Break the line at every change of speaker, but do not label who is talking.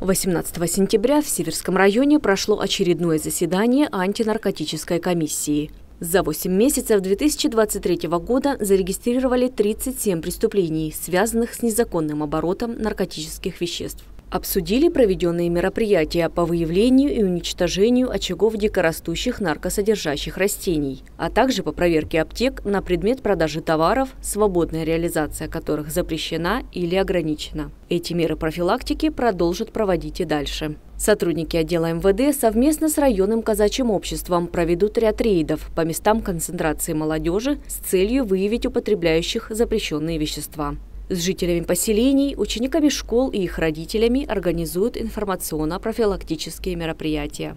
18 сентября в Северском районе прошло очередное заседание антинаркотической комиссии. За 8 месяцев 2023 года зарегистрировали 37 преступлений, связанных с незаконным оборотом наркотических веществ. Обсудили проведенные мероприятия по выявлению и уничтожению очагов дикорастущих наркосодержащих растений, а также по проверке аптек на предмет продажи товаров, свободная реализация которых запрещена или ограничена. Эти меры профилактики продолжат проводить и дальше. Сотрудники отдела МВД совместно с районным казачьим обществом проведут ряд рейдов по местам концентрации молодежи с целью выявить употребляющих запрещенные вещества. С жителями поселений, учениками школ и их родителями организуют информационно-профилактические мероприятия.